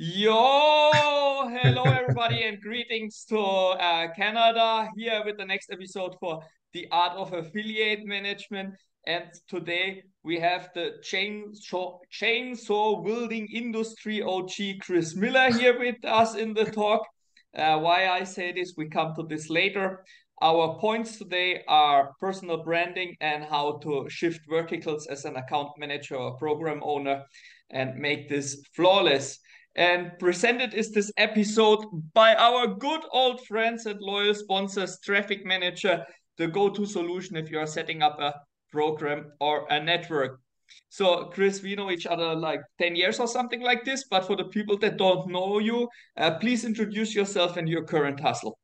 Yo, hello everybody, and greetings to uh, Canada. Here with the next episode for the art of affiliate management. And today we have the chainsaw chainsaw wielding industry OG Chris Miller here with us in the talk. Uh, why I say this, we come to this later. Our points today are personal branding and how to shift verticals as an account manager or program owner and make this flawless. And presented is this episode by our good old friends and loyal sponsors, Traffic Manager, the go to solution if you are setting up a program or a network. So, Chris, we know each other like 10 years or something like this, but for the people that don't know you, uh, please introduce yourself and your current hustle.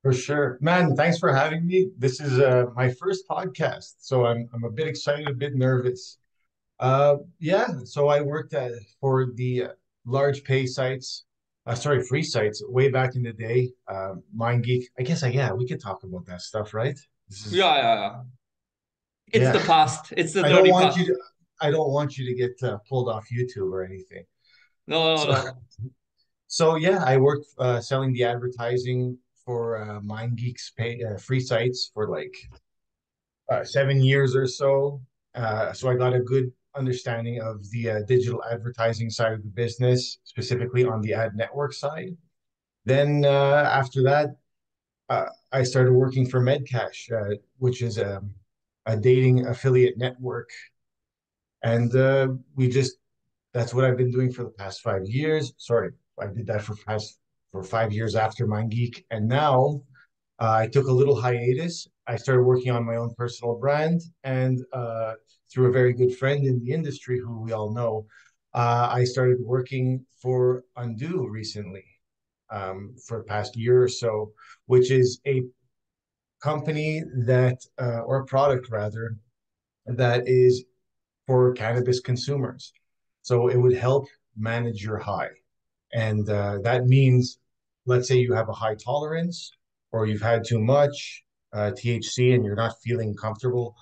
For sure. Man, thanks for having me. This is uh, my first podcast, so I'm, I'm a bit excited, a bit nervous. Uh, yeah, so I worked at, for the large pay sites, uh, sorry, free sites way back in the day. Uh, MindGeek. I guess, I, yeah, we could talk about that stuff, right? Is, yeah, yeah, yeah. It's yeah. the past. It's the I don't want past. you to. I don't want you to get uh, pulled off YouTube or anything. No, no, so, no. So yeah, I worked uh, selling the advertising for uh, MindGeek's pay uh, free sites for like uh, seven years or so. Uh, so I got a good understanding of the uh, digital advertising side of the business, specifically on the ad network side. Then uh, after that, uh, I started working for Medcash, uh, which is a, a, dating affiliate network. And uh, we just, that's what I've been doing for the past five years. Sorry, I did that for past for five years after MindGeek. And now uh, I took a little hiatus. I started working on my own personal brand and through a very good friend in the industry who we all know, uh, I started working for Undoo recently um, for the past year or so, which is a company that, uh, or a product rather, that is for cannabis consumers. So it would help manage your high. And uh, that means, let's say you have a high tolerance or you've had too much uh, THC and you're not feeling comfortable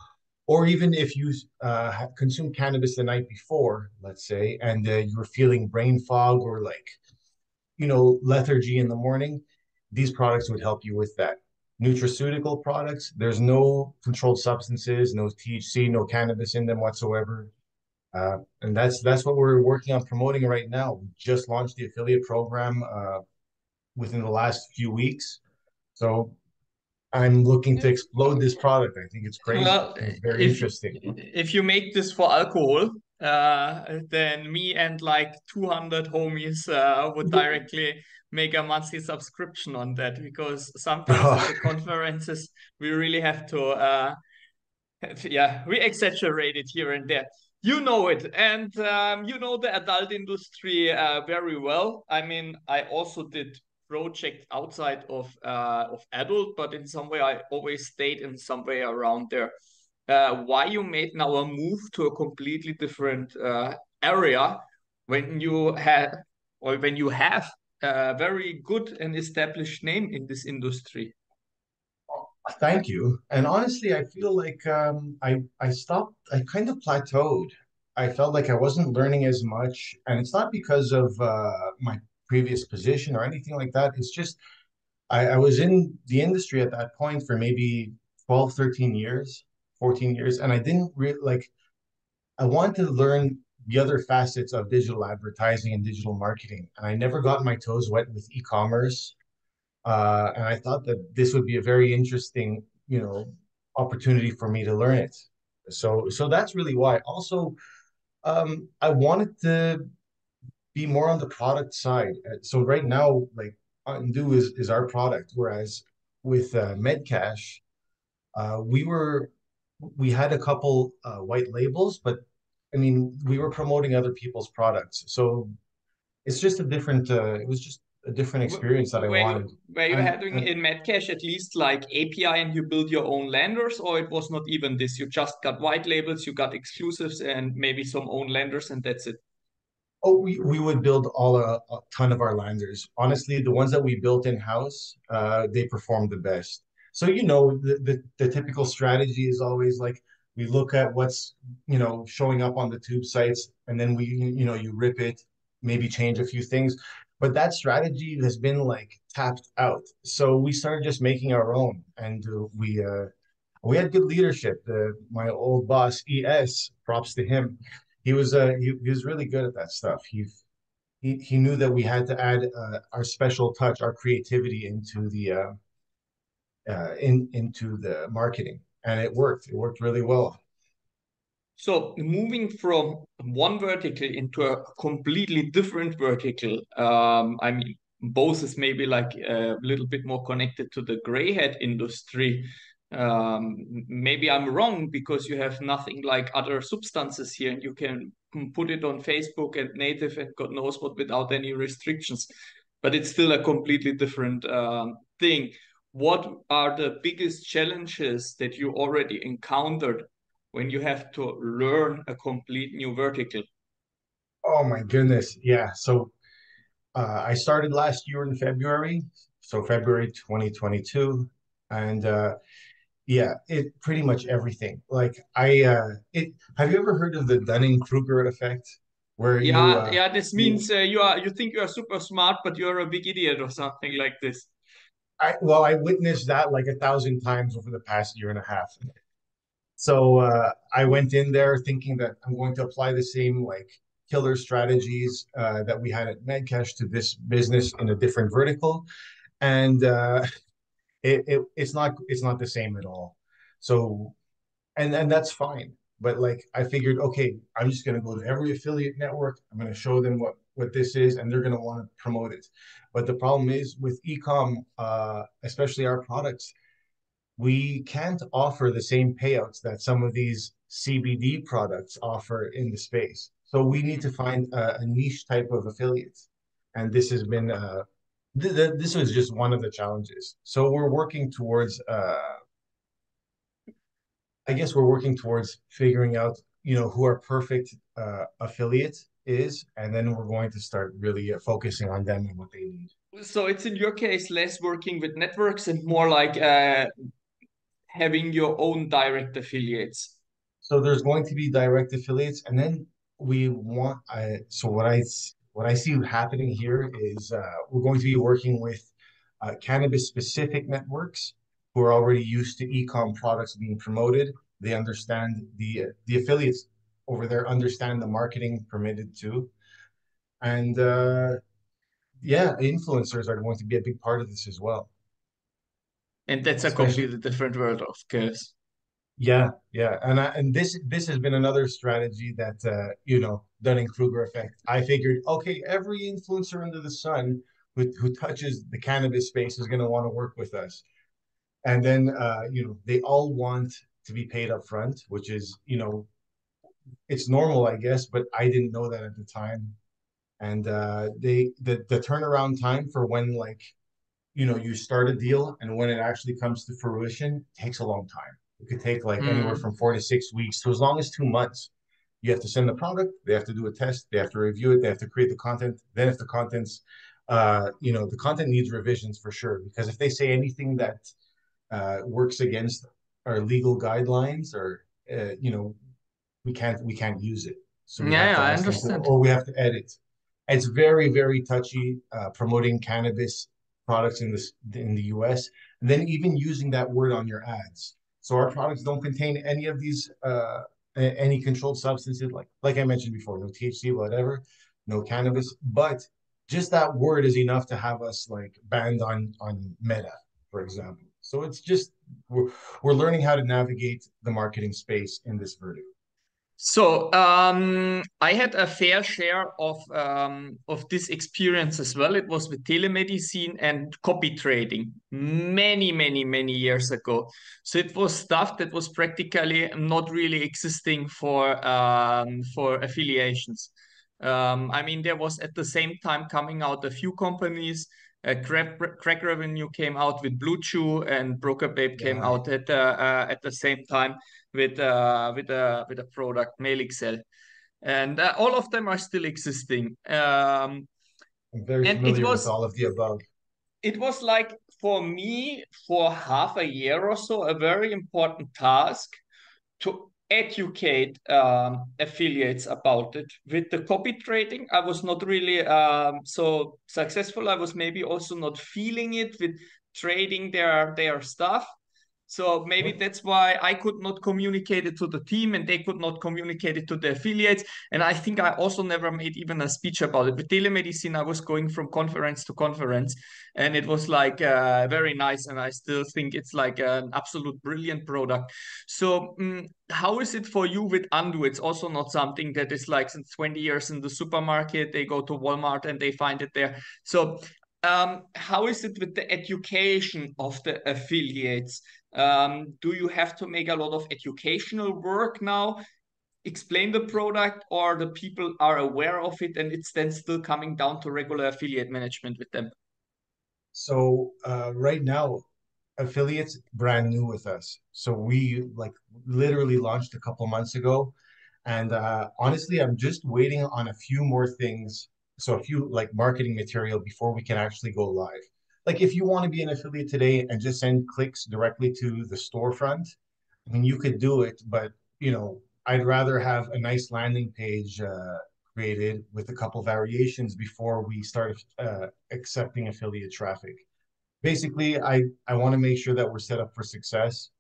or even if you uh, consumed cannabis the night before, let's say, and uh, you're feeling brain fog or like, you know, lethargy in the morning, these products would help you with that. Nutraceutical products, there's no controlled substances, no THC, no cannabis in them whatsoever. Uh, and that's that's what we're working on promoting right now. We just launched the affiliate program uh, within the last few weeks. So I'm looking to explode this product. I think it's great. Well, it's very if, interesting. If you make this for alcohol, uh, then me and like 200 homies uh, would directly make a monthly subscription on that because sometimes oh. at the conferences we really have to, uh, yeah, we exaggerate it here and there. You know it, and um, you know the adult industry uh, very well. I mean, I also did project outside of uh, of adult, but in some way I always stayed in some way around there. Uh, why you made now a move to a completely different uh, area when you have or when you have a very good and established name in this industry? Thank you. And honestly, I feel like um, I I stopped. I kind of plateaued. I felt like I wasn't learning as much, and it's not because of uh, my previous position or anything like that. It's just I, I was in the industry at that point for maybe 12, 13 years, 14 years, and I didn't really like I wanted to learn the other facets of digital advertising and digital marketing. And I never got my toes wet with e-commerce. Uh, and I thought that this would be a very interesting, you know, opportunity for me to learn it. So, so that's really why. Also, um, I wanted to be more on the product side. Uh, so right now, like Undoo is is our product, whereas with uh, Medcash, uh, we were we had a couple uh, white labels, but I mean we were promoting other people's products. So it's just a different. Uh, it was just a different experience that I were wanted. You, were you having in Medcash at least like API and you build your own lenders, or it was not even this? You just got white labels, you got exclusives, and maybe some own lenders, and that's it. Oh, we, we would build all a, a ton of our landers. Honestly, the ones that we built in house, uh, they perform the best. So you know, the, the the typical strategy is always like we look at what's you know showing up on the tube sites, and then we you know you rip it, maybe change a few things. But that strategy has been like tapped out. So we started just making our own, and uh, we uh, we had good leadership. The, my old boss, ES, props to him. He was uh, he, he was really good at that stuff. He he he knew that we had to add uh, our special touch, our creativity into the uh, uh, in into the marketing, and it worked. It worked really well. So moving from one vertical into a completely different vertical, um, I mean, both is maybe like a little bit more connected to the gray hat industry. Um, maybe I'm wrong because you have nothing like other substances here and you can put it on Facebook and native and God knows what without any restrictions. But it's still a completely different um, thing. What are the biggest challenges that you already encountered when you have to learn a complete new vertical? Oh my goodness. Yeah. So uh, I started last year in February. So February 2022. And uh, yeah, it pretty much everything. Like I uh it have you ever heard of the Dunning-Kruger effect? Where yeah, you uh, yeah, this means you, uh, you are you think you are super smart, but you're a big idiot or something like this. I well, I witnessed that like a thousand times over the past year and a half. So uh, I went in there thinking that I'm going to apply the same like killer strategies uh, that we had at Medcash to this business in a different vertical, and uh, it, it it's not it's not the same at all. So, and and that's fine. But like I figured, okay, I'm just gonna go to every affiliate network. I'm gonna show them what what this is, and they're gonna want to promote it. But the problem is with ecom, uh, especially our products, we can't offer the same payouts that some of these CBD products offer in the space. So we need to find a, a niche type of affiliates, and this has been uh, th- th- this was just one of the challenges. So we're working towards. Uh, I guess we're working towards figuring out, you know, who our perfect uh, affiliate is, and then we're going to start really uh, focusing on them and what they need. So it's in your case less working with networks and more like uh, having your own direct affiliates? So there's going to be direct affiliates, and then we want. I so what I what I see happening here is uh, we're going to be working with uh, cannabis specific networks who are already used to ecom products being promoted. They understand the the affiliates over there understand the marketing permitted too, and uh, yeah, influencers are going to be a big part of this as well. And that's a completely different world of course. Yeah yeah. And I, and this this has been another strategy that uh you know dunning-kruger effect. I figured okay every influencer under the sun who, who touches the cannabis space is going to want to work with us. And then uh you know they all want to be paid up front which is you know it's normal i guess but i didn't know that at the time. And uh they the the turnaround time for when like you know you start a deal and when it actually comes to fruition takes a long time. It could take like mm. anywhere from four to six weeks to as long as two months you have to send the product they have to do a test they have to review it they have to create the content. Then if the content's uh, you know the content needs revisions for sure because if they say anything that uh, works against our legal guidelines or uh, you know we can't we can't use it. So yeah, yeah i understand. or we have to edit. It's very very touchy uh, promoting cannabis products in this in the US, and then even using that word on your ads. So our products don't contain any of these uh, any controlled substances, like like I mentioned before, no THC, whatever, no cannabis, but just that word is enough to have us like banned on on Meta, for example. So it's just we're, we're learning how to navigate the marketing space in this vertical. So um, I had a fair share of um, of this experience as well. It was with telemedicine and copy trading many, many, many years ago. So it was stuff that was practically not really existing for um, for affiliations. Um, I mean, there was at the same time coming out a few companies. Uh, Crack, CrakRevenue came out with BlueChew, and Broker Babe yeah. came out at uh, at the same time with uh, with a with a product Mailixel, and uh, all of them are still existing. Um, I'm very familiar was, with all of the above. It was like for me for half a year or so a very important task to educate um, affiliates about it. With the copy trading, I was not really um, so successful. I was maybe also not feeling it with trading their their stuff. So maybe that's why I could not communicate it to the team and they could not communicate it to the affiliates. And I think I also never made even a speech about it. With telemedicine, I was going from conference to conference and it was like uh, very nice. And I still think it's like an absolute brilliant product. So um, how is it for you with Undoo? It's also not something that is like since 20 years in the supermarket. They go to Walmart and they find it there. So um, how is it with the education of the affiliates? Um, do you have to make a lot of educational work now? Explain the product, or the people are aware of it, and it's then still coming down to regular affiliate management with them. So uh, right now, affiliates brand new with us. So we like literally launched a couple months ago, and uh, honestly, I'm just waiting on a few more things. So a few like marketing material before we can actually go live like if you want to be an affiliate today and just send clicks directly to the storefront, I mean, you could do it, but you know, I'd rather have a nice landing page uh, created with a couple variations before we start uh, accepting affiliate traffic. Basically, I I want to make sure that we're set up for success,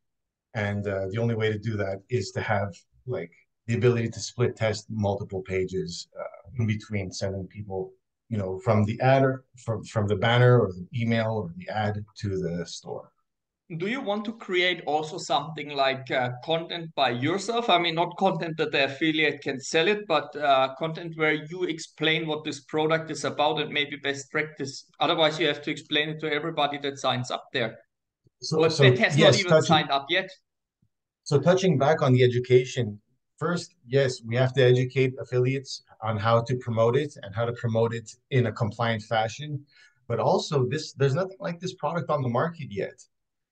and uh, the only way to do that is to have like the ability to split test multiple pages uh, in between sending people you know, from the ad or from from the banner or the email or the ad to the store. Do you want to create also something like uh, content by yourself? I mean, not content that the affiliate can sell it, but uh, content where you explain what this product is about and maybe best practice. Otherwise, you have to explain it to everybody that signs up there. So, but so, that has yes, not even touching, signed up yet. So, touching back on the education, first, yes, we have to educate affiliates on how to promote it and how to promote it in a compliant fashion. But also, this there's nothing like this product on the market yet.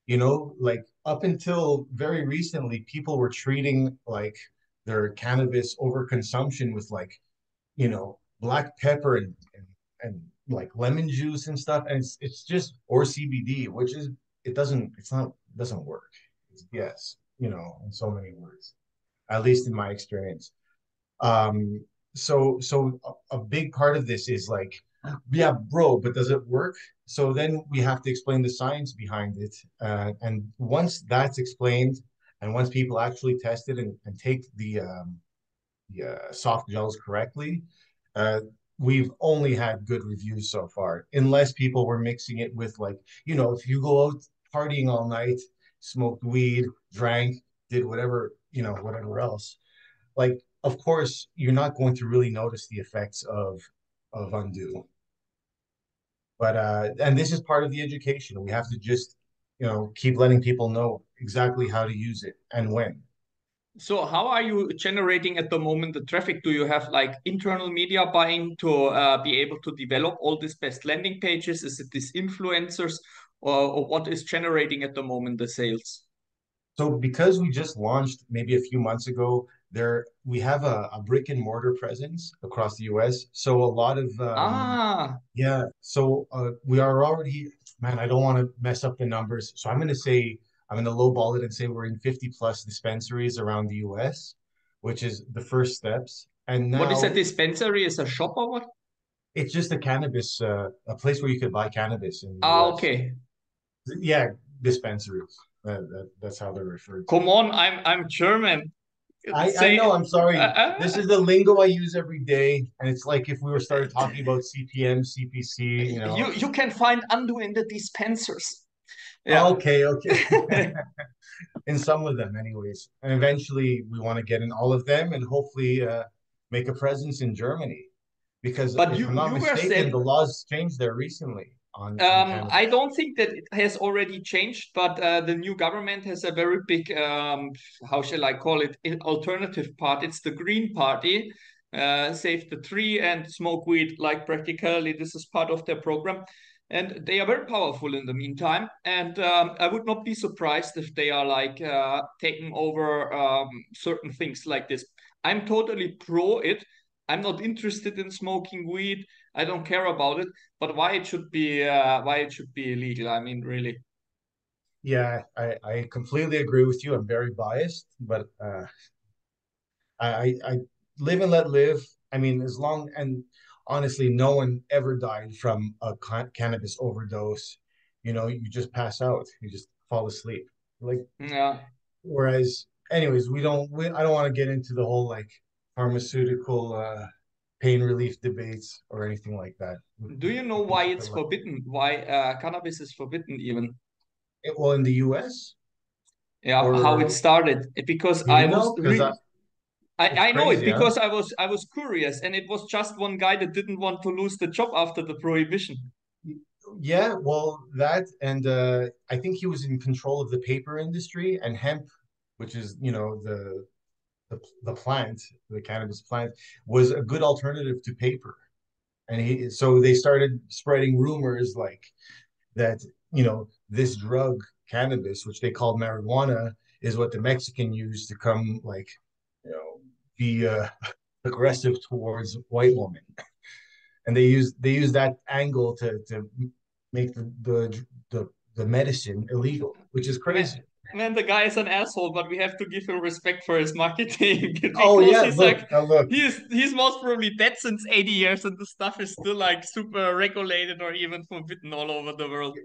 You know, like up until very recently, people were treating like their cannabis overconsumption with like, you know, black pepper and and, and like lemon juice and stuff, and it's it's just or CBD, which is it doesn't it's not doesn't work. It's yes, you know, in so many words, at least in my experience. Um, so so a, a big part of this is like yeah bro but does it work? So then we have to explain the science behind it. Uh, and once that's explained and once people actually test it and, and take the um, the uh, soft gels correctly uh, we've only had good reviews so far unless people were mixing it with like you know if you go out partying all night smoked weed drank did whatever you know whatever else like of course, you're not going to really notice the effects of of Undoo. But uh, and this is part of the education. We have to just, you know, keep letting people know exactly how to use it and when. So how are you generating at the moment the traffic? Do you have like internal media buying to uh, be able to develop all these best landing pages? Is it these influencers or, or what is generating at the moment the sales? So because we just launched maybe a few months ago, there we have a, a brick and mortar presence across the US. So a lot of um, ah yeah. So uh, we are already man. I don't want to mess up the numbers, so I'm going to say I'm going to lowball it and say we're in 50 plus dispensaries around the US, which is the first steps. And now, what is a dispensary? Is a shop or what? It's just a cannabis, uh, a place where you could buy cannabis. In ah, US. okay. Yeah, dispensaries. Uh, that, that's how they're referred. To. Come on, I'm I'm German. I, I know. I'm sorry. Uh, uh, this is the lingo I use every day, and it's like if we were started talking about CPM, CPC. You know, you you can find Undoo in the dispensers. Yeah. Okay. Okay. in some of them, anyways, and eventually we want to get in all of them, and hopefully uh, make a presence in Germany, because but if you, I'm not mistaken, saying... the laws changed there recently. On, um, I don't think that it has already changed, but uh, the new government has a very big, um, how shall I call it, alternative part. It's the Green Party, uh, Save the Tree and Smoke Weed. Like practically, this is part of their program, and they are very powerful in the meantime. And um, I would not be surprised if they are like uh, taking over um, certain things like this. I'm totally pro it. I'm not interested in smoking weed. I don't care about it. But why it should be uh, why it should be illegal? I mean, really. Yeah, I, I completely agree with you. I'm very biased, but uh, I I live and let live. I mean, as long and honestly, no one ever died from a cannabis overdose. You know, you just pass out, you just fall asleep. Like, yeah. Whereas, anyways, we don't. We, I don't want to get into the whole like pharmaceutical uh, pain relief debates or anything like that. Do you know why it's forbidden? Why uh, cannabis is forbidden even? It, well, in the U.S. Yeah, or... how it started. Because I was. Really... I... I, I know crazy, it because huh? I was I was curious, and it was just one guy that didn't want to lose the job after the prohibition. Yeah, well, that and uh, I think he was in control of the paper industry and hemp, which is you know the the the plant, the cannabis plant, was a good alternative to paper, and he so they started spreading rumors like that you know this drug cannabis, which they called marijuana, is what the Mexican used to come like you know be uh, aggressive towards white women, and they use they use that angle to to make the the the, the medicine illegal, which is crazy. Man, the guy is an asshole, but we have to give him respect for his marketing. oh yeah, he's look, like, look. he's he's most probably dead since 80 years, and the stuff is still like super regulated or even forbidden all over the world.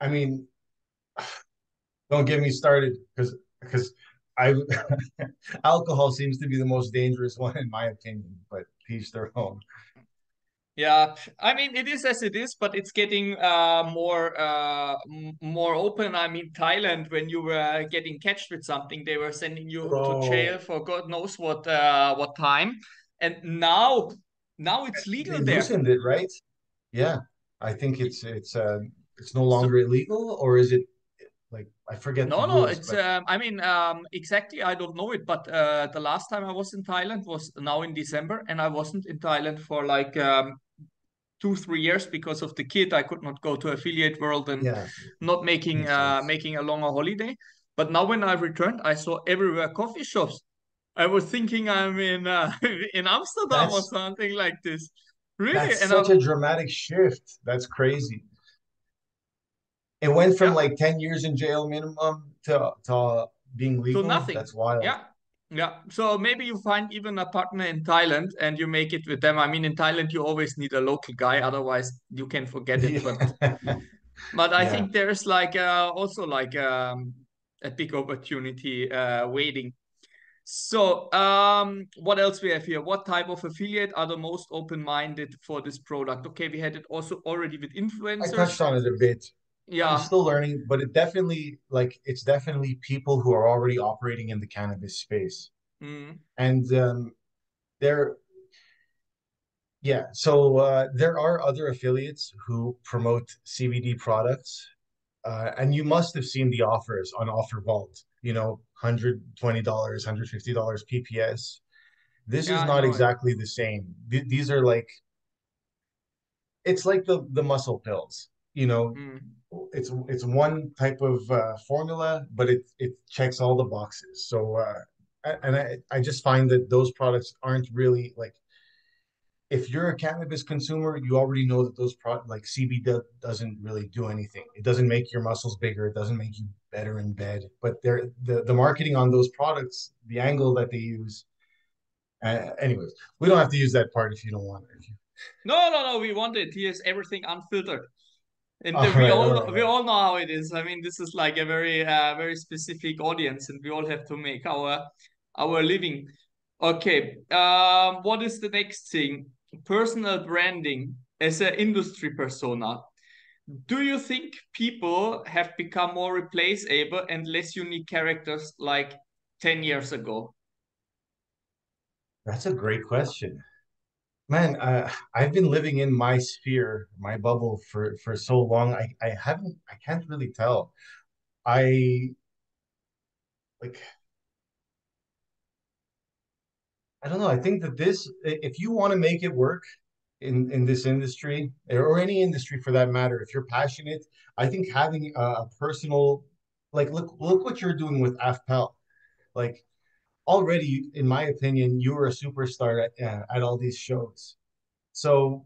I mean, don't get me started because because I alcohol seems to be the most dangerous one in my opinion, but teach their own. Yeah, I mean it is as it is, but it's getting uh, more uh, more open. I mean Thailand, when you were getting catched with something, they were sending you Bro. to jail for God knows what uh, what time, and now now it's legal they there. Loosened it, right? Yeah, I think it's it's uh, it's no longer so, illegal, or is it like I forget. No, no, rules, it's. But... Um, I mean, um, exactly. I don't know it, but uh, the last time I was in Thailand was now in December, and I wasn't in Thailand for like um, two three years because of the kid. I could not go to affiliate world and yeah. not making uh, making a longer holiday. But now when I returned, I saw everywhere coffee shops. I was thinking I'm in uh, in Amsterdam that's, or something like this. Really, that's and such a dramatic shift. That's crazy. It went from yeah. like ten years in jail minimum to to being legal. To nothing. That's wild. Yeah, yeah, so maybe you find even a partner in Thailand and you make it with them. I mean, in Thailand, you always need a local guy, otherwise you can forget it. But, but I yeah. think there's like uh, also like um, a big opportunity uh, waiting. So, um, what else we have here? What type of affiliate are the most open-minded for this product? Okay, we had it also already with influencers. I touched on it a bit yeah. i'm still learning but it definitely like it's definitely people who are already operating in the cannabis space. Mm. and um there yeah so uh there are other affiliates who promote cbd products uh, and you must have seen the offers on offer vault you know 120 dollars 150 dollars pps this yeah, is not exactly it. the same. Th- these are like it's like the the muscle pills you know? Mm it's it's one type of uh, formula, but it it checks all the boxes. So uh, and I I just find that those products aren't really like if you're a cannabis consumer, you already know that those products like CBD doesn't really do anything. It doesn't make your muscles bigger. It doesn't make you better in bed. But they're the the marketing on those products, the angle that they use. Uh, anyways, we don't have to use that part if you don't want it. No, no, no. We want it. Here's everything unfiltered and oh, we all right, we all know how it is. I mean, this is like a very uh, very specific audience, and we all have to make our our living. Okay, um, what is the next thing? Personal branding as an industry persona. Do you think people have become more replaceable and less unique characters like ten years ago? That's a great question. Man, uh, I've been living in my sphere, my bubble for for so long. I I haven't I can't really tell. I like I don't know. I think that this if you want to make it work in in this industry or any industry for that matter, if you're passionate, I think having a, a personal like look look what you're doing with AffPal. Like already, in my opinion, you were a superstar at, uh, at all these shows. So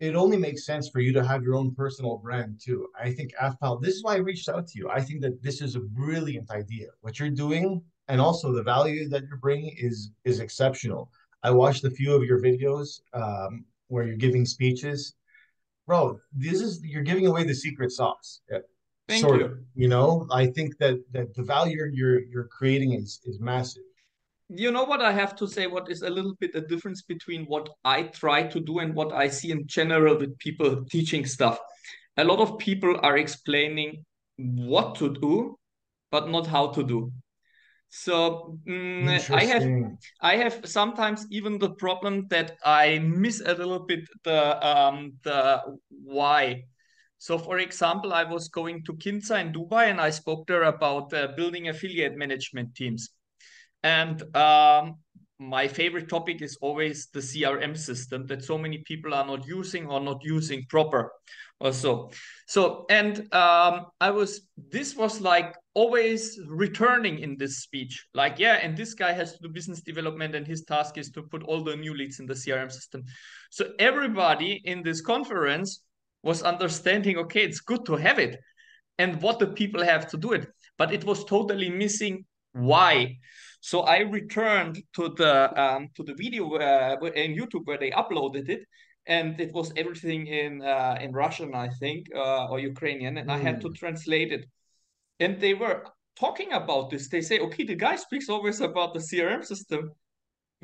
it only makes sense for you to have your own personal brand too. I think AffPal, this is why I reached out to you. I think that this is a brilliant idea. What you're doing and also the value that you're bringing is is exceptional. I watched a few of your videos um, where you're giving speeches. Bro, this is you're giving away the secret sauce. Thank sort you. Of, you know, I think that that the value you're you're creating is is massive. You know what I have to say? What is a little bit the difference between what I try to do and what I see in general with people teaching stuff. A lot of people are explaining what to do, but not how to do. So mm, I have I have sometimes even the problem that I miss a little bit the um the why. So for example, I was going to Kinza in Dubai and I spoke there about uh, building affiliate management teams. And um, my favorite topic is always the CRM system that so many people are not using or not using proper or so. So, and um, I was, this was like always returning in this speech. Like, yeah, and this guy has to do business development and his task is to put all the new leads in the CRM system. So everybody in this conference was understanding, okay, it's good to have it and what the people have to do it. But it was totally missing why. So I returned to the um, to the video uh, in YouTube where they uploaded it, and it was everything in uh, in Russian, I think, uh, or Ukrainian, and mm. I had to hmm. translate it. And they were talking about this. They say, okay, the guy speaks always about the CRM system,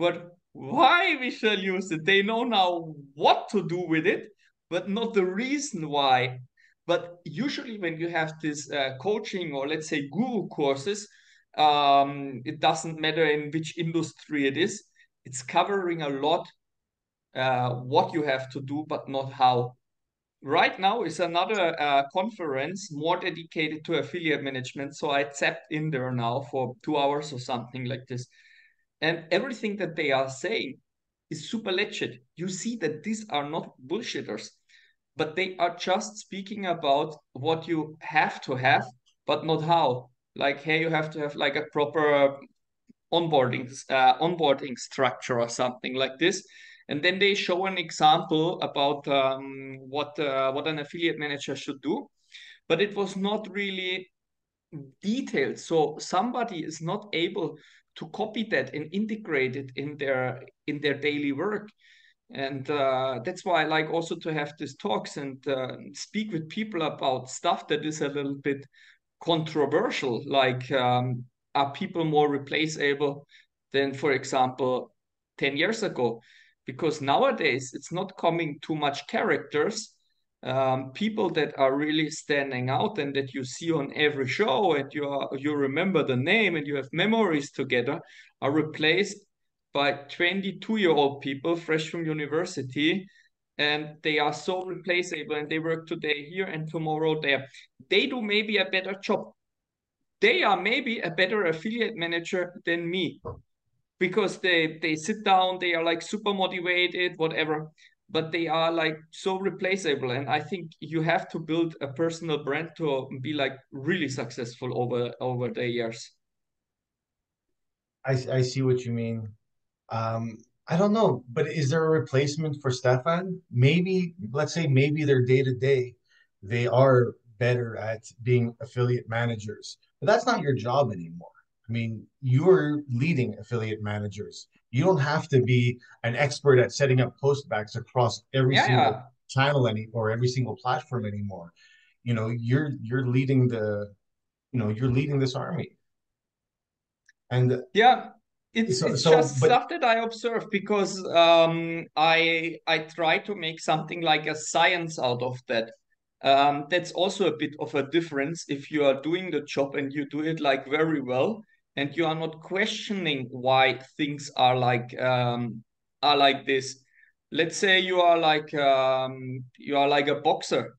but why we shall use it? They know now what to do with it, but not the reason why. But usually, when you have this uh, coaching or let's say guru courses, um, it doesn't matter in which industry it is. It's covering a lot uh, what you have to do, but not how. Right now is another uh, conference more dedicated to affiliate management. So I tapped in there now for two hours or something like this. And everything that they are saying is super legit. You see that these are not bullshitters, but they are just speaking about what you have to have, but not how. Like, hey, you have to have like a proper onboarding uh, onboarding structure or something like this and then they show an example about um, what uh, what an affiliate manager should do but it was not really detailed so somebody is not able to copy that and integrate it in their in their daily work. And uh, that's why i like also to have these talks and uh, speak with people about stuff that is a little bit controversial like um, are people more replaceable than for example 10 years ago? Because nowadays it's not coming too much characters um, people that are really standing out and that you see on every show and you are, you remember the name and you have memories together are replaced by 22 year old people fresh from university and they are so replaceable and they work today here and tomorrow there. They do maybe a better job. They are maybe a better affiliate manager than me because they they sit down they are like super motivated whatever but they are like so replaceable. And i think you have to build a personal brand to be like really successful over over the years. I i see what you mean. Um i don't know but is there a replacement for stefan? Maybe let's say maybe their day to day they are better at being affiliate managers but that's not your job anymore I mean, you're leading affiliate managers. You don't have to be an expert at setting up postbacks across every yeah, single channel any or every single platform anymore. You know, you're you're leading the, you know, you're leading this army. And yeah, it's, so, it's so, just but, stuff that I observe because um, I I try to make something like a science out of that. Um, that's also a bit of a difference if you are doing the job and you do it like very well and you are not questioning why things are like um, are like this. Let's say you are like um, you are like a boxer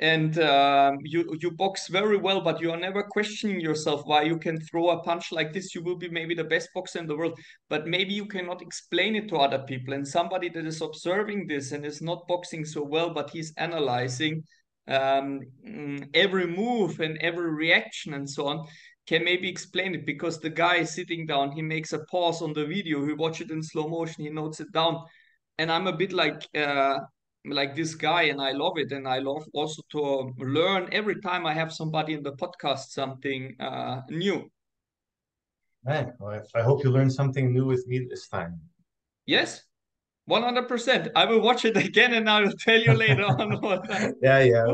and um, you you box very well but you are never questioning yourself why you can throw a punch like this. You will be maybe the best boxer in the world but maybe you cannot explain it to other people. And somebody that is observing this and is not boxing so well but he's analyzing um, mm, every move and every reaction and so on can maybe explain it because the guy is sitting down, he makes a pause on the video, he watches it in slow motion, he notes it down. And I'm a bit like uh, like this guy and I love it. And I love also to learn every time I have somebody in the podcast something uh, new. Man, well, I, hope you learned something new with me this time. Yes, 100%. I will watch it again and I will tell you later on what I, Yeah, yeah.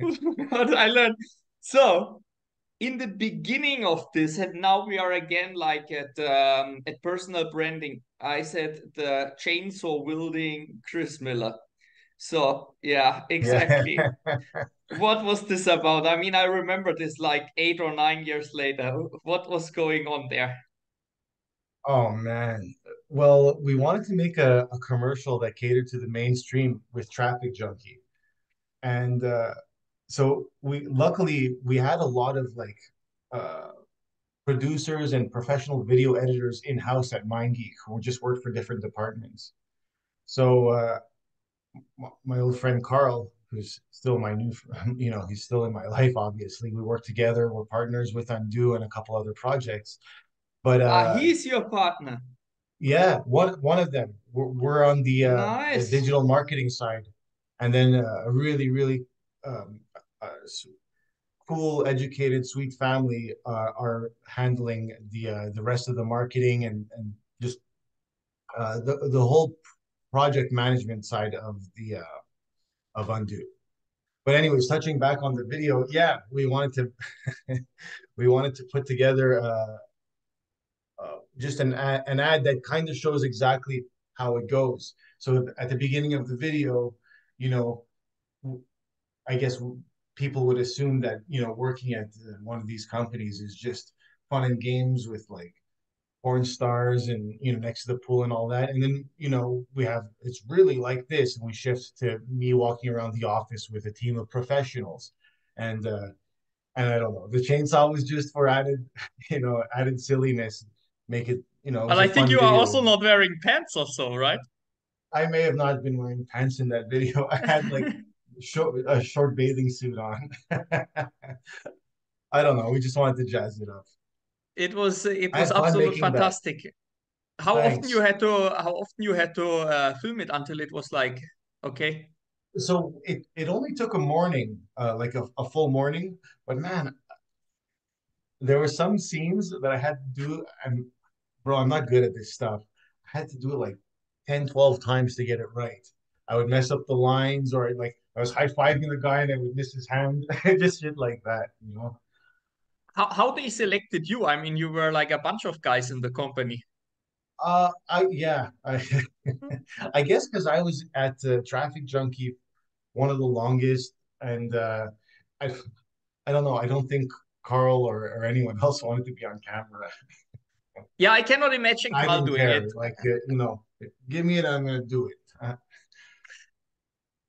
what I learned. So, in the beginning of this, and now we are again like at um, at personal branding. I said the chainsaw wielding Chris Miller. So yeah, exactly. What was this about? I mean, I remember this like eight or nine years later. What was going on there? Oh man. Well, we wanted to make a, a commercial that catered to the mainstream with TrafficJunky. And uh, so we luckily we had a lot of like uh, producers and professional video editors in-house at MindGeek who just worked for different departments. So uh, my old friend Carl, who's still my new, you know, he's still in my life. Obviously, we work together. We're partners with Undoo and a couple other projects. But Ah, uh, he's your partner. yeah, one one of them. We're, we're on the uh, the digital marketing side, and then uh, a really really um, uh, cool, educated, sweet family uh, are handling the uh, the rest of the marketing and and just uh, the the whole project management side of the uh, of Undoo. But anyways, touching back on the video, yeah, we wanted to we wanted to put together uh, just an an ad that kind of shows exactly how it goes. So at the beginning of the video, you know, I guess people would assume that you know working at one of these companies is just fun and games with like porn stars and you know next to the pool and all that. And then you know we have it's really like this and we shift to me walking around the office with a team of professionals. And uh and I don't know the chainsaw was just for added you know added silliness make it you know But was think you are also not wearing pants or so, right? I may have not been wearing pants in that video. I had like short a short bathing suit on I don't know we just wanted to jazz it up It was it was absolutely making that fantastic. How often you had to how often you had to uh, film it until it was like okay? so it it only took a morning, uh, like a, a full morning. But man, there were some scenes that I had to do, and bro, I'm not good at this stuff. I had to do it like 10, 12 times to get it right. I would mess up the lines, or like I was high-fiving the guy and I would miss his hand, just shit like that, you know. How how they selected you? I mean, you were like a bunch of guys in the company. Uh, I yeah, I I guess because I was at uh, TrafficJunky one of the longest, and uh, I I don't know. I don't think Carl or, or anyone else wanted to be on camera. Yeah, I cannot imagine Carl doing it. Like, uh, you know, give me it, I'm gonna do it.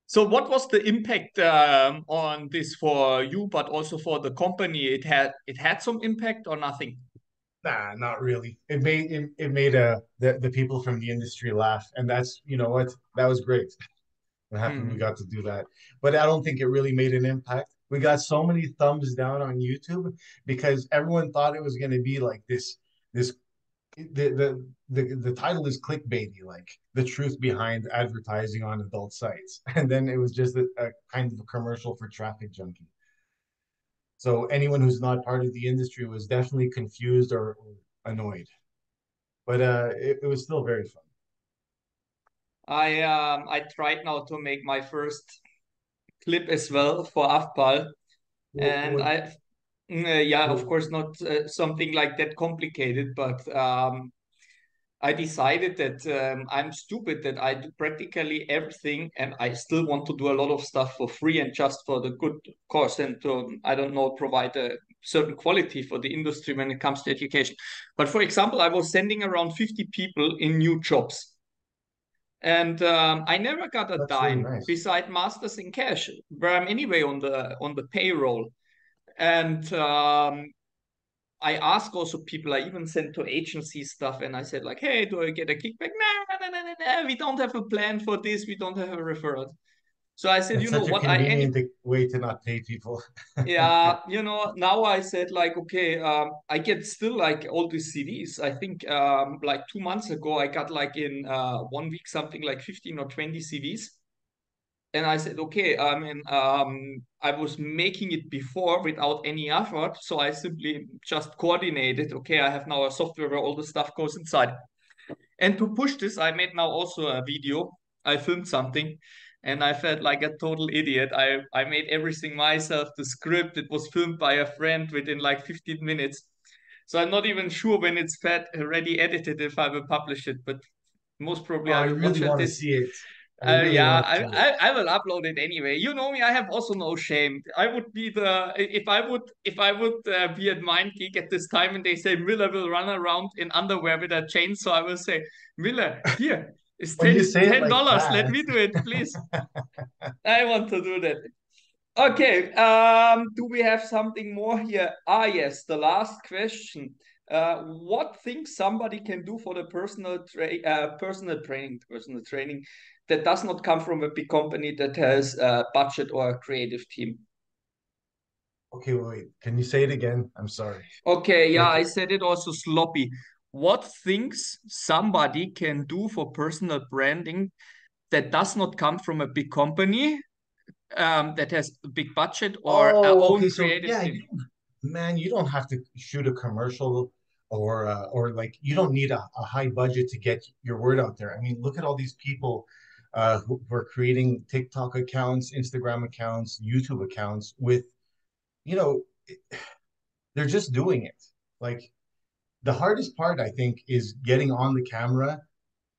So what was the impact um, on this for you, but also for the company? It had it had some impact or nothing? nah, not really. It made it, it made uh the, the people from the industry laugh, and that's you know what that was great. I'm happy we Hmm. got to do that. But I don't think it really made an impact. We got so many thumbs down on YouTube because everyone thought it was gonna be like this this the the the, the title is clickbaity, like the truth behind advertising on adult sites, and then it was just a, a kind of a commercial for TrafficJunky. So anyone who's not part of the industry was definitely confused or, or annoyed, but uh, it, it was still very fun. I um I tried now to make my first clip as well for AffPal, and what, I yeah, of course not uh, something like that complicated, but um I decided that um, I'm stupid that I do practically everything and I still want to do a lot of stuff for free and just for the good cause and to, I don't know, provide a certain quality for the industry when it comes to education. But for example, I was sending around 50 people in new jobs and um, I never got a that's really dime nice. beside masters in cash, where I'm anyway on the on the payroll. And um, I ask also people, I even sent to agency stuff and I said like, hey, do I get a kickback? Nah, nah, nah, nah, nah, we don't have a plan for this. We don't have a referral. So I said, That's you know what, I any way to not pay people. yeah, you know, now I said like, okay, um, I get still like all these CVs. I think um like two months ago I got like in uh one week something like 15 or 20 CVs. And I said, okay, I mean, um, I was making it before without any effort. So I simply just coordinated, okay, I have now a software where all the stuff goes inside. And to push this, I made now also a video. I filmed something and I felt like a total idiot. I, I made everything myself. The script, it was filmed by a friend within like 15 minutes. So I'm not even sure when it's fed, already edited if I will publish it, but most probably Oh, I I will really watch want to it. see it. Uh, yeah, I. I I will upload it anyway. You know me, I have also no shame. I would be the if I would if I would uh, be at MindGeek at this time and they say Miller will run around in underwear with a chainsaw, I will say, Miller, here is 10 say like dollars. Let me do it, please. I want to do that. Okay, um, do we have something more here? Ah, yes, the last question. Uh, what things somebody can do for the personal tra uh, personal training, personal training that does not come from a big company that has a budget or a creative team? okay, wait, can you say it again? I'm sorry. Okay, yeah, I said it also sloppy. What things somebody can do for personal branding that does not come from a big company um, that has a big budget or a oh, own okay, so creative yeah, team? you, man, you don't have to shoot a commercial or uh, or like you don't need a, a high budget to get your word out there. I mean, look at all these people uh, who, who are creating TikTok accounts, Instagram accounts, YouTube accounts with, you know, they're just doing it. Like the hardest part, I think, is getting on the camera,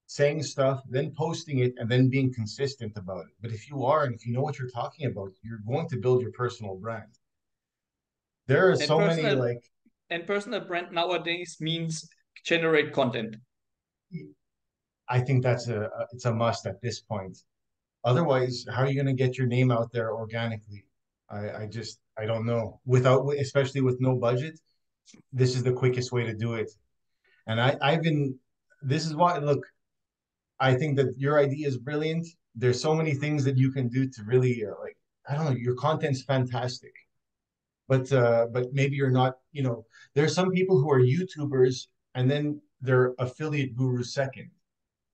saying stuff, then posting it, and then being consistent about it. But if you are, and if you know what you're talking about, you're going to build your personal brand. There are And so many like and personal brand nowadays means generate content. I think that's a, it's a must at this point. Otherwise, how are you going to get your name out there organically? I, I just I don't know. Without especially with no budget, this is the quickest way to do it. And I I've been this is why look, I think that your idea is brilliant. There's so many things that you can do to really uh, like I don't know, your content's fantastic. But uh but maybe you're not, you know, there's some people who are YouTubers and then they're affiliate gurus second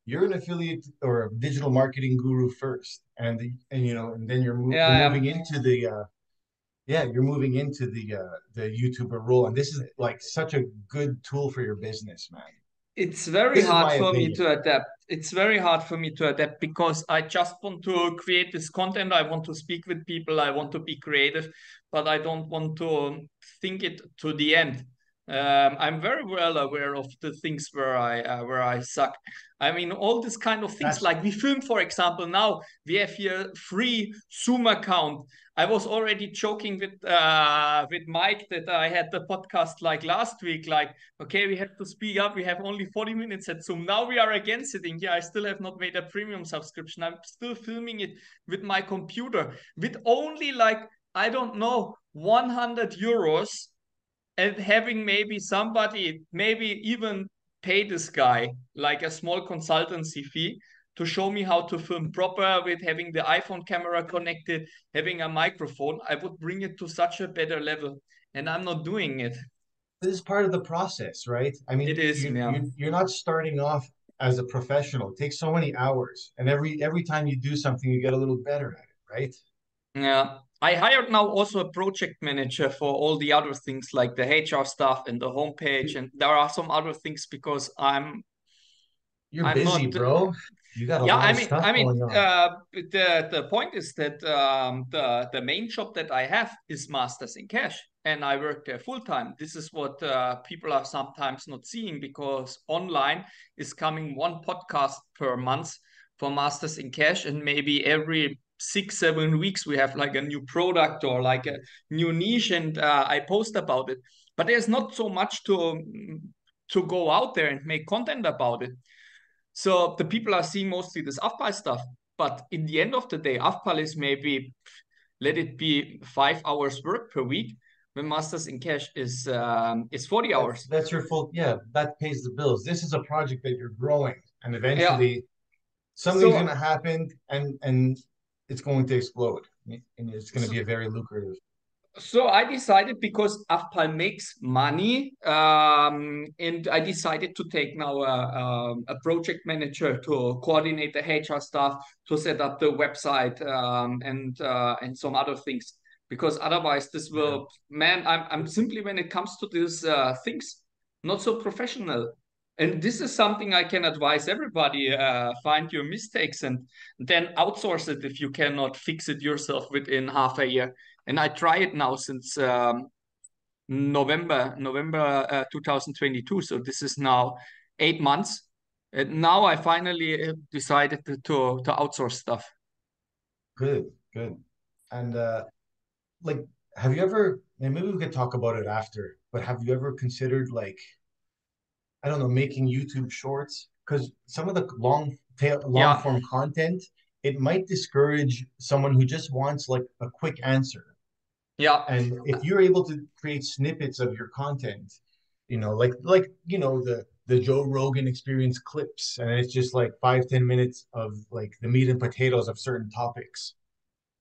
you're an affiliate or a digital marketing guru first and the, and you know and then you're, mo- Yeah, you're moving into the uh yeah you're moving into the uh the youtuber role and this is like such a good tool for your business man It's very this hard for me to adapt. It's very hard for me to adapt because I just want to create this content. I want to speak with people. I want to be creative, but I don't want to think it to the end. Um, I'm very well aware of the things where I uh, where I suck. I mean, all these kind of things. that's Like we film, for example, now we have here free Zoom account. I was already joking with uh, with Mike that I had the podcast like last week. Like, okay, we have to speak up. We have only 40 minutes at Zoom. Now we are again sitting here. I still have not made a premium subscription. I'm still filming it with my computer with only like, I don't know, 100 euros and having maybe somebody, maybe even pay this guy like a small consultancy fee to show me how to film proper with having the iPhone camera connected, having a microphone, I would bring it to such a better level. And I'm not doing it. this is part of the process right i mean it is you, yeah. you you're not starting off as a professional it takes so many hours and every every time you do something you get a little better at it right Yeah. I hired now also a project manager for all the other things like the HR stuff and the homepage. And there are some other things because I'm you're I'm busy not bro you got a Yeah, lot I of mean, I mean, uh, the the point is that um, the the main job that I have is Masters in Cash, and I work there full time. This is what uh, people are sometimes not seeing because online is coming one podcast per month for Masters in Cash, and maybe every six seven weeks we have like a new product or like a new niche, and uh, I post about it. But there's not so much to to go out there and make content about it. So the people are seeing mostly this AffPal stuff. But in the end of the day, AffPal is maybe, let it be five hours work per week, when Masters in Cash is um, is 40 that's hours. that's your full yeah that pays the bills this is a project that you're growing and Yeah. eventually something's going to happen and and it's going to explode and it's going to be a very lucrative So I decided because AffPal makes money, um, and I decided to take now a, a, a, project manager to coordinate the HR staff to set up the website, um, and uh, and some other things. Because otherwise, this will yeah. man, I'm I'm simply when it comes to these uh, things, not so professional. And this is something I can advise everybody: uh, find your mistakes and then outsource it if you cannot fix it yourself within half a year and I try it now since um, November November uh, 2022. So this is now eight months, and now I finally uh, decided to to, to outsource stuff. Good, good, and uh, like, have you ever? Maybe we could talk about it after. But have you ever considered like, I don't know, making YouTube shorts? Because some of the long tail, long yeah. form content, it might discourage someone who just wants like a quick answer yeah. And if you're able to create snippets of your content, you know, like like you know the the Joe Rogan experience clips, and it's just like five ten minutes of like the meat and potatoes of certain topics.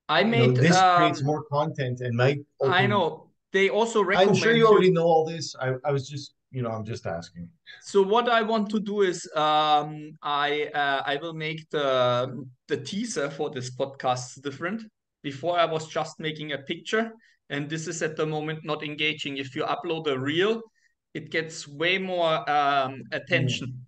I made you know, this um, creates more content and might. Open, I know they also recommend. I'm sure you already know all this. I I was just you know I'm just asking. So what I want to do is um I uh, I will make the the teaser for this podcast different. Before I was just making a picture, and this is at the moment not engaging. If you upload a reel, it gets way more um, attention. Mm.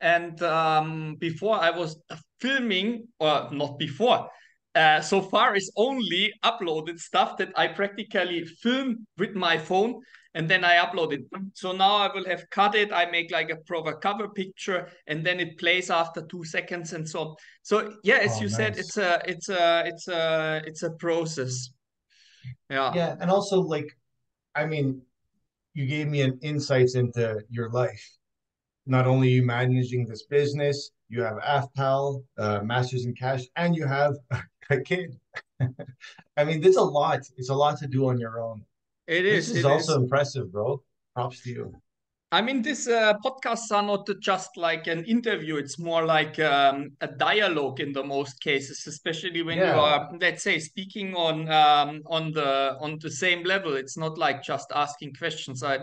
And um, before I was filming, or not before, uh, so far is only uploaded stuff that I practically film with my phone and then I upload it. So now I will have cut it. I make like a proper cover picture, and then it plays after two seconds and so on. So yeah, as oh, you nice. said, it's a it's a it's a it's a process. Yeah. Yeah, and also like, I mean, you gave me an insights into your life. Not only you managing this business, you have AffPal, uh, Masters in Cash, and you have a kid. I mean, there's a lot. It's a lot to do on your own. It is. This is also is. impressive, bro. Props to you. I mean, these uh, podcasts are not just like an interview. It's more like um, a dialogue in the most cases, especially when yeah. you are, let's say, speaking on um, on the on the same level. It's not like just asking questions. I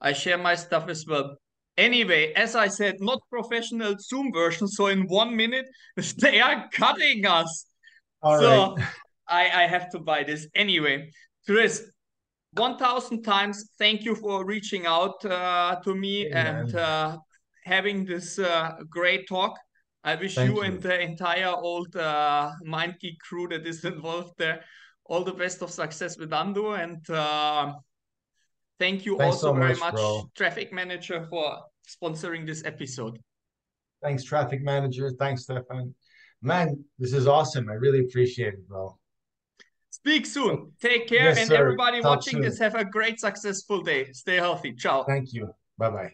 I share my stuff as well. Anyway, as I said, not professional Zoom version. So in one minute, they are cutting us. All so right. I I have to buy this anyway. Chris, 1000 times thank you for reaching out uh, to me and uh, having this uh, great talk. I wish you, you, and the entire old uh, MindGeek crew that is involved there all the best of success with Undoo. And uh, thank you Thanks also so very much, much Traffic Manager, for sponsoring this episode. Thanks, Traffic Manager. Thanks, Stefan. Man, this is awesome. I really appreciate it, bro. Speak soon. Take care. Yes, and sir. everybody Talk watching soon. this, have a great, successful day. Stay healthy. Ciao. Thank you. Bye bye.